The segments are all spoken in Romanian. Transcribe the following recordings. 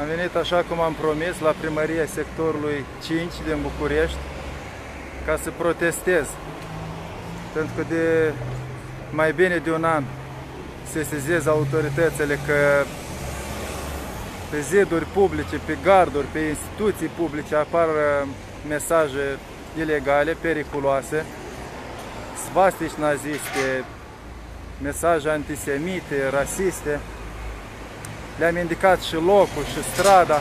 Am venit așa cum am promis la primăria sectorului 5 din București ca să protestez. Pentru că de mai bine de un an se sesizez autoritățile că pe ziduri publice, pe garduri, pe instituții publice apar uh, mesaje ilegale, periculoase, svastici naziste, mesaje antisemite, rasiste. Le-am indicat și locul și strada,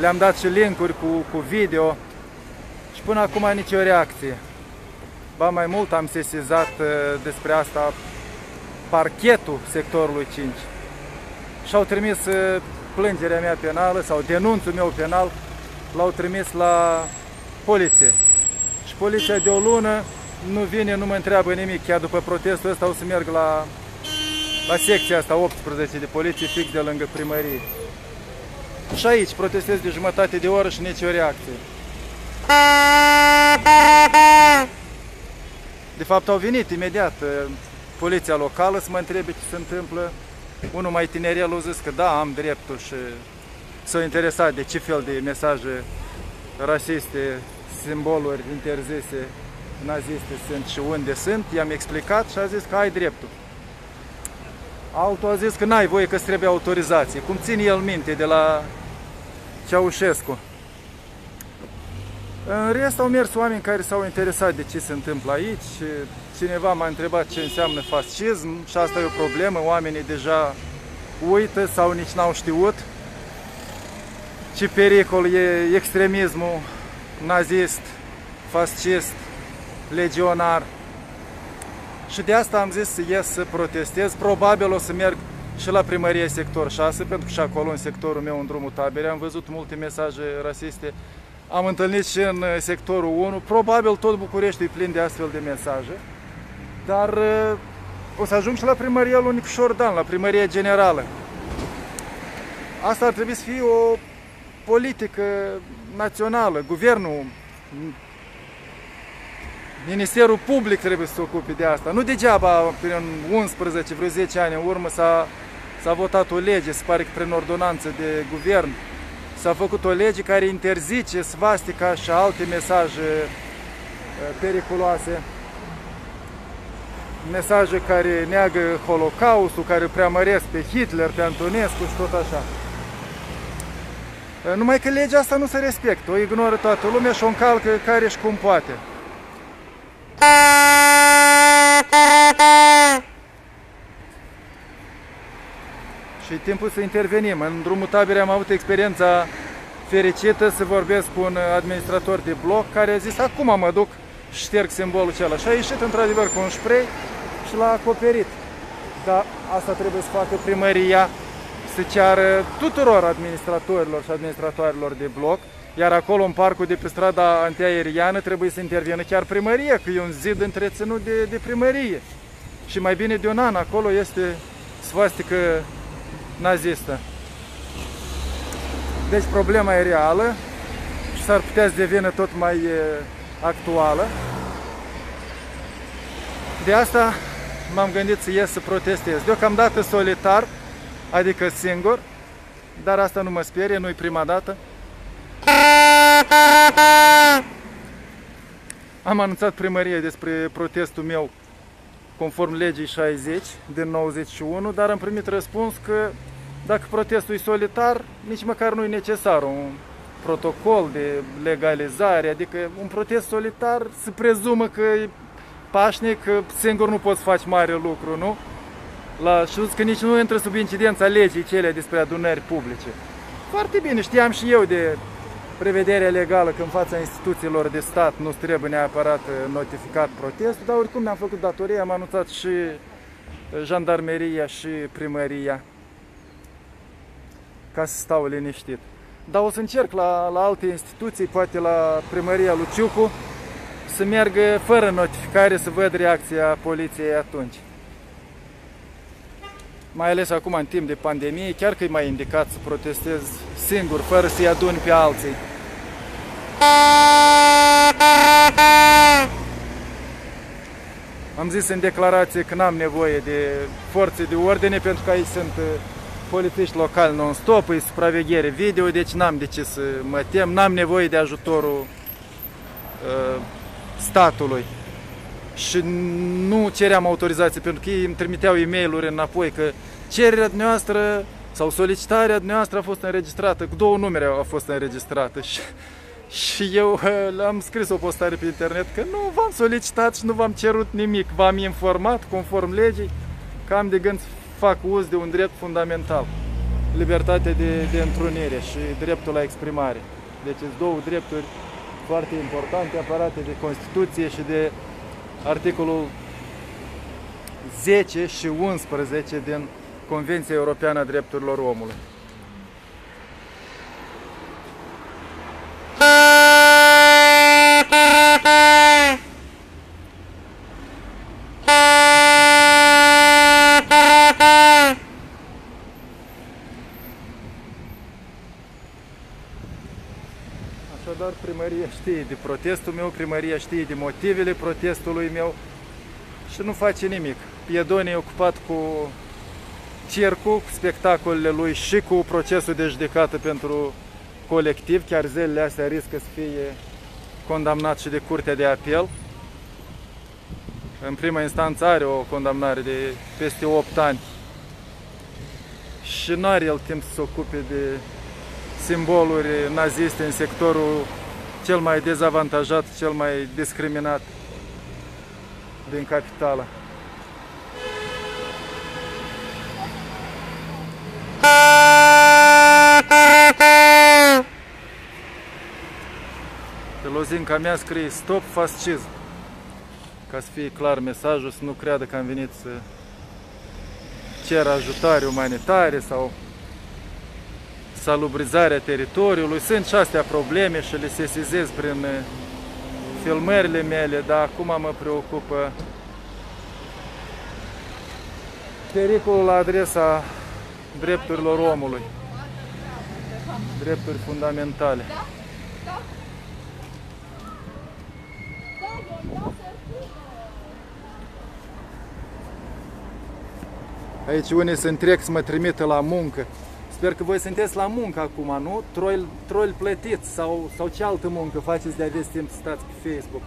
le-am dat și linkuri cu, cu video și până acum nicio reacție. Ba mai mult am sesizat uh, despre asta parchetul sectorului 5 și au trimis uh, plângerea mea penală sau denunțul meu penal l-au trimis la poliție. Și poliția de o lună nu vine, nu mă întreabă nimic. Chiar după protestul ăsta o să merg la, la secția asta 18 de poliție fix de lângă primărie. Și aici protestez de jumătate de oră și nicio reacție. De fapt au venit imediat uh, poliția locală să mă întrebe ce se întâmplă. Unul mai tinerel a zis că da, am dreptul și s-a interesat de ce fel de mesaje rasiste, simboluri interzise, naziste sunt și unde sunt. I-am explicat și a zis că ai dreptul. Altul a zis că n-ai voie că trebuie autorizație. Cum ține el minte de la Ceaușescu. În rest au mers oameni care s-au interesat de ce se întâmplă aici. Cineva m-a întrebat ce înseamnă fascism și asta e o problemă. Oamenii deja uită sau nici n-au știut ce pericol e extremismul nazist, fascist, legionar. Și de asta am zis să ies să protestez. Probabil o să merg și la primărie sector 6, pentru că și acolo, în sectorul meu, în drumul tabere, am văzut multe mesaje rasiste. Am întâlnit și în sectorul 1. Probabil tot București e plin de astfel de mesaje. Dar uh, o să ajung și la primăria lui Nicușor Dan, la primăria generală. Asta ar trebui să fie o politică națională, guvernul, Ministerul Public trebuie să se ocupe de asta. Nu degeaba prin 11, vreo 10 ani în urmă s-a, s-a votat o lege, se pare că prin ordonanță de guvern, s-a făcut o lege care interzice svastica și alte mesaje uh, periculoase mesaje care neagă Holocaustul, care preamăresc pe Hitler, pe Antonescu și tot așa. Numai că legea asta nu se respectă, o ignoră toată lumea și o încalcă care și cum poate. Și e timpul să intervenim. În drumul taberei am avut experiența fericită să vorbesc cu un administrator de bloc care a zis acum mă duc și șterg simbolul acela. Și a ieșit într-adevăr cu un spray și l-a acoperit. Dar asta trebuie să facă primăria să ceară tuturor administratorilor și administratorilor de bloc, iar acolo în parcul de pe strada antiaeriană trebuie să intervină chiar primăria, că e un zid întreținut de, de primărie. Și mai bine de un an acolo este svastică nazistă. Deci problema e reală și s-ar putea să devină tot mai actuală. De asta m-am gândit să ies să protestez. Deocamdată solitar, adică singur, dar asta nu mă sperie, nu-i prima dată. Am anunțat primărie despre protestul meu conform legii 60 din 91, dar am primit răspuns că dacă protestul e solitar, nici măcar nu e necesar un protocol de legalizare, adică un protest solitar se prezumă că e pașnic, singur nu poți face mare lucru, nu? La, și că nici nu intră sub incidența legii cele despre adunări publice. Foarte bine, știam și eu de prevederea legală că în fața instituțiilor de stat nu trebuie neapărat notificat protestul, dar oricum mi-am făcut datoria, am anunțat și jandarmeria și primăria ca să stau liniștit. Dar o să încerc la, la alte instituții, poate la primăria Luciucu, să meargă fără notificare să văd reacția poliției atunci. Mai ales acum în timp de pandemie, chiar că e mai indicat să protestez singur, fără să-i aduni pe alții. Am zis în declarație că n-am nevoie de forțe de ordine pentru că aici sunt uh, polițiști locali non-stop, e supraveghere video, deci n-am de ce să mă tem, n-am nevoie de ajutorul uh, statului. Și nu ceream autorizație, pentru că ei îmi trimiteau e mail înapoi că cererea noastră sau solicitarea noastră a fost înregistrată, cu două numere a fost înregistrată și, și eu uh, am scris o postare pe internet că nu v-am solicitat și nu v-am cerut nimic, v-am informat conform legii că am de gând să fac uz de un drept fundamental, libertatea de, de întrunire și dreptul la exprimare. Deci sunt două drepturi foarte importante apărate de Constituție și de articolul 10 și 11 din Convenția Europeană a Drepturilor Omului. Primăria știe de protestul meu, primăria știe de motivele protestului meu și nu face nimic. Piedonii e ocupat cu circul, cu spectacolele lui și cu procesul de judecată pentru colectiv, chiar zilele astea riscă să fie condamnat și de curtea de apel. În prima instanță are o condamnare de peste 8 ani și nu are el timp să se ocupe de simboluri naziste în sectorul cel mai dezavantajat, cel mai discriminat din capitală. Pe lozinca mea scrie Stop fascism. Ca să fie clar mesajul, să nu creadă că am venit să cer ajutare umanitare sau salubrizarea teritoriului. Sunt și astea probleme și le sesizez prin eh, filmările mele, dar acum mă preocupă pericolul la adresa drepturilor omului, drepturi fundamentale. Aici unii se întrec să mă trimită la muncă. Sper că voi sunteți la muncă acum, nu? Troll, troll plătiți sau, sau ce altă muncă faceți de aveți timp să stați pe Facebook.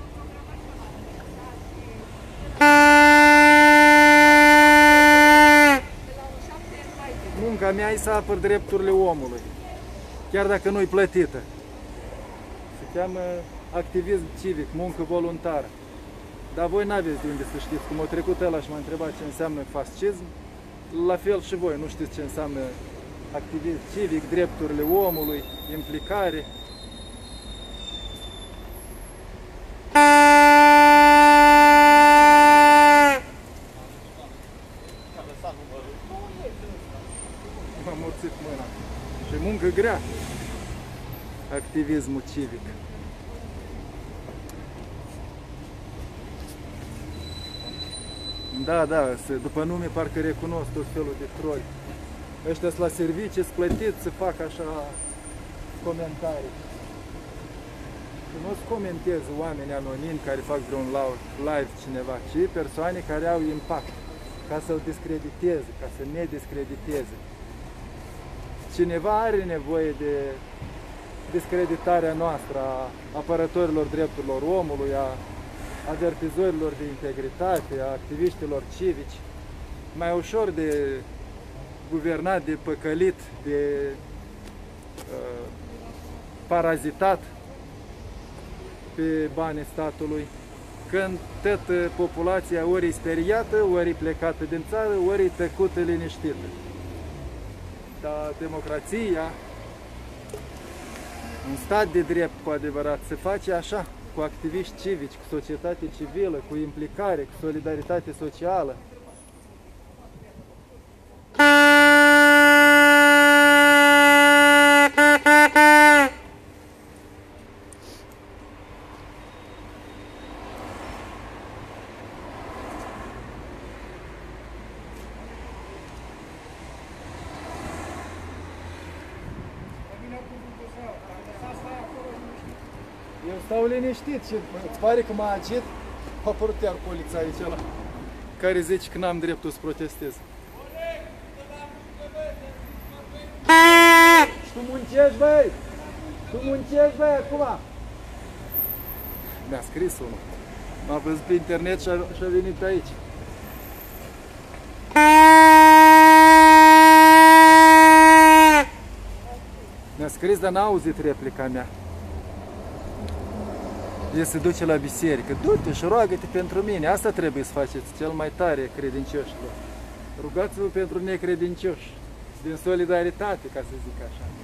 Munca mea e să apăr drepturile omului, chiar dacă nu-i plătită. Se cheamă activism civic, muncă voluntară. Dar voi n-aveți de unde să știți. Cum a trecut ăla și m-a întrebat ce înseamnă fascism, la fel și voi nu știți ce înseamnă activism civic, drepturile omului, implicare. M-am mulțit mâna. Și muncă grea. Activismul civic. Da, da, după nume parcă recunosc tot felul de troli. Ăștia la servicii, plătiți să facă așa comentarii. Și nu-ți comentez oameni anonimi care fac vreun live cineva, ci persoane care au impact, ca să-l discrediteze, ca să ne discrediteze. Cineva are nevoie de discreditarea noastră a apărătorilor drepturilor omului, a avertizorilor de integritate, a activiștilor civici, mai ușor de guvernat, de păcălit, de uh, parazitat pe banii statului, când toată populația ori e speriată, ori e plecată din țară, ori e tăcută, liniștită. Dar democrația, un stat de drept cu adevărat, se face așa, cu activiști civici, cu societate civilă, cu implicare, cu solidaritate socială, Eu stau liniștit și îți pare că m-a agit, a apărut iar poliția aici ăla, care zice că n-am dreptul să protestez. Tu muncești, băi! Tu muncești, băi, acum! Mi-a scris unul. M-a văzut pe internet și a, și a venit aici. Mi-a scris, dar n-a auzit replica mea. El se duce la biserică. Du-te și roagă-te pentru mine. Asta trebuie să faceți cel mai tare credincioșilor. Rugați-vă pentru necredincioși. Din solidaritate, ca să zic așa.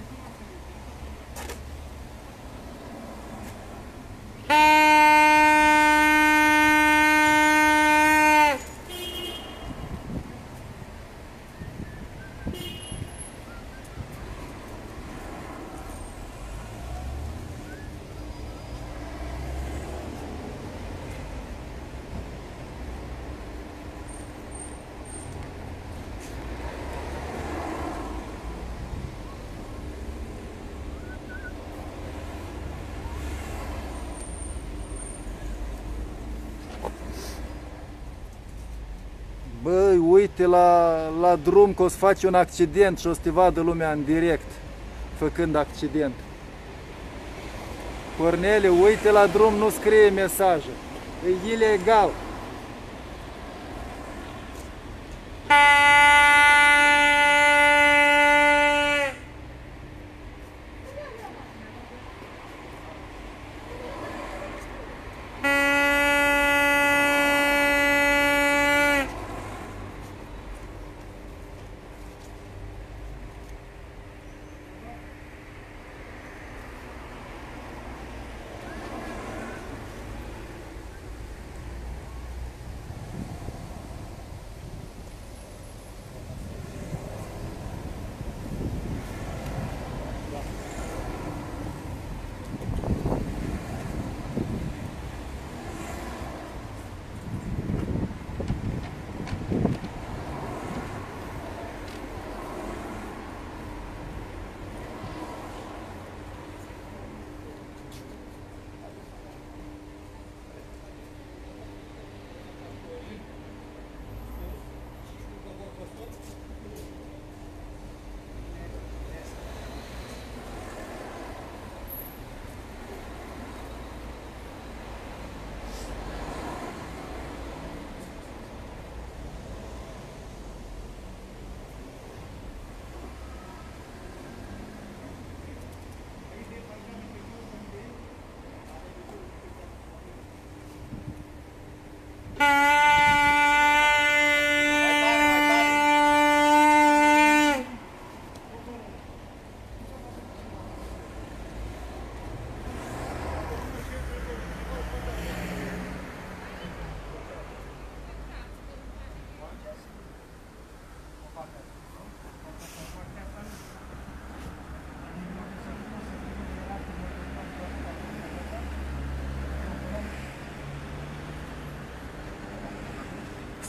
Băi, uite la, la drum că o să faci un accident și o să te vadă lumea în direct făcând accident. Cornele, uite la drum, nu scrie mesaje. E ilegal.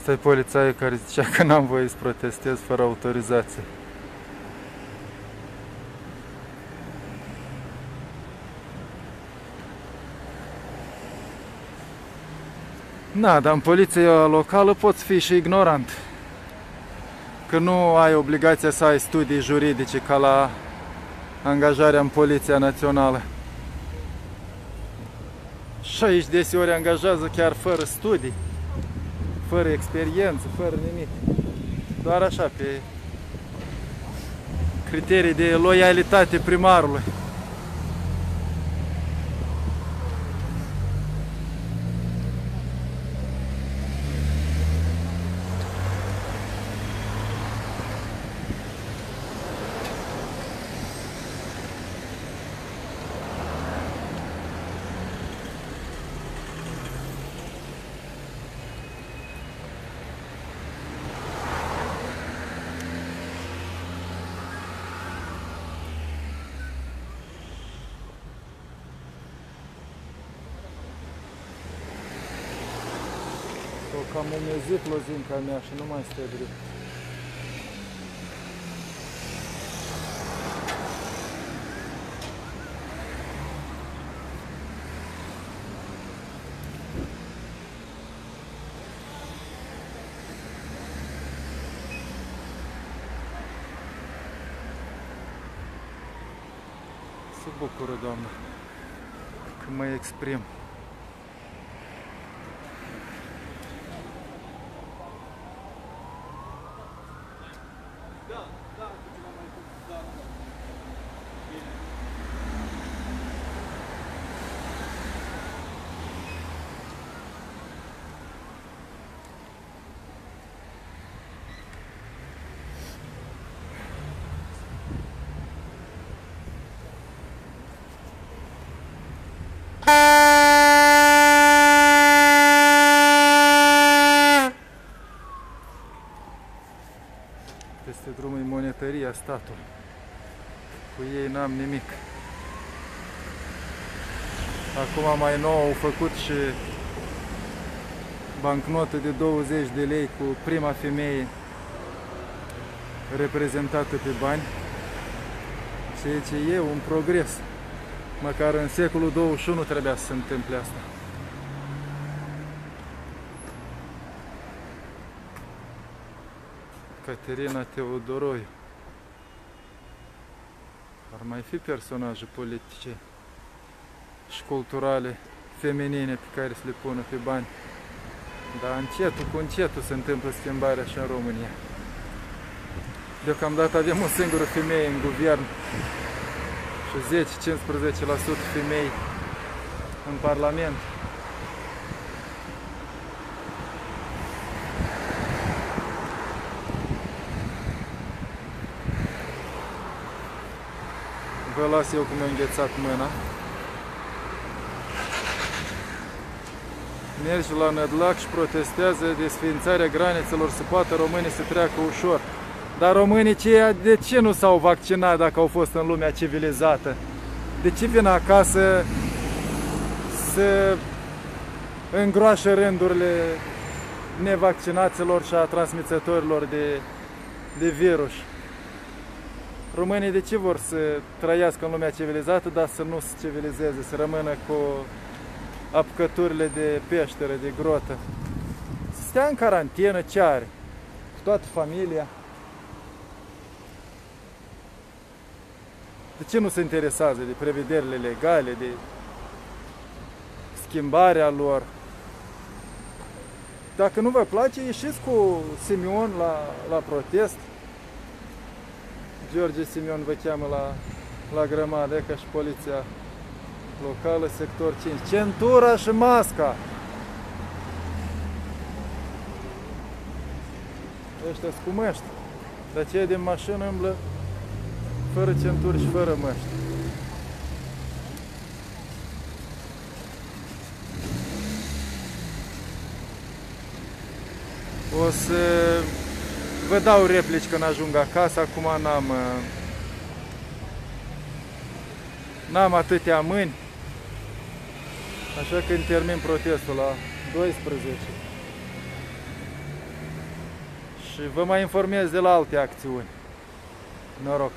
Asta e polițaiul care zicea că n-am voie să protestez fără autorizație. Na, dar în poliția locală poți fi și ignorant. Că nu ai obligația să ai studii juridice ca la angajarea în Poliția Națională. Și aici deseori angajează chiar fără studii fără experiență, fără nimic. Doar așa, pe criterii de loialitate primarului. O cam umezit lozinca mea și nu mai stă drept. Se bucură, doamnă, că mă exprim. Peste drum e monetăria statului. Cu ei n-am nimic. Acum mai nou au făcut și bancnotă de 20 de lei cu prima femeie reprezentată pe bani. Ceea ce e un progres. Măcar în secolul 21 trebuia să se întâmple asta. Caterina Teodoroiu. Ar mai fi personaje politice și culturale feminine pe care să le pună pe bani. Dar încetul cu încetul se întâmplă schimbarea și în România. Deocamdată avem o singură femeie în guvern și 10-15% femei în Parlament. Vă las eu cum mi-a înghețat mâna. Mergi la Nădlac și protestează desființarea granițelor să poată românii să treacă ușor. Dar românii ceia de ce nu s-au vaccinat dacă au fost în lumea civilizată? De ce vin acasă să îngroașă rândurile nevaccinaților și a transmițătorilor de, de virus? Românii de ce vor să trăiască în lumea civilizată, dar să nu se civilizeze, să rămână cu apucăturile de peșteră, de grotă? Să stea în carantină, ce are? Cu toată familia. De ce nu se interesează de prevederile legale, de schimbarea lor? Dacă nu vă place, ieșiți cu Simion la, la protest. George Simion vă cheamă la, la grămadă, ca și poliția locală, sector 5. Centura și masca! Ăștia cu măști. Dar cei din mașină îmblă fără centuri și fără măști. O să vă dau replici când ajung acasă, acum n-am uh, n-am atâtea mâini, așa că îmi termin protestul la 12 și vă mai informez de la alte acțiuni. Noroc!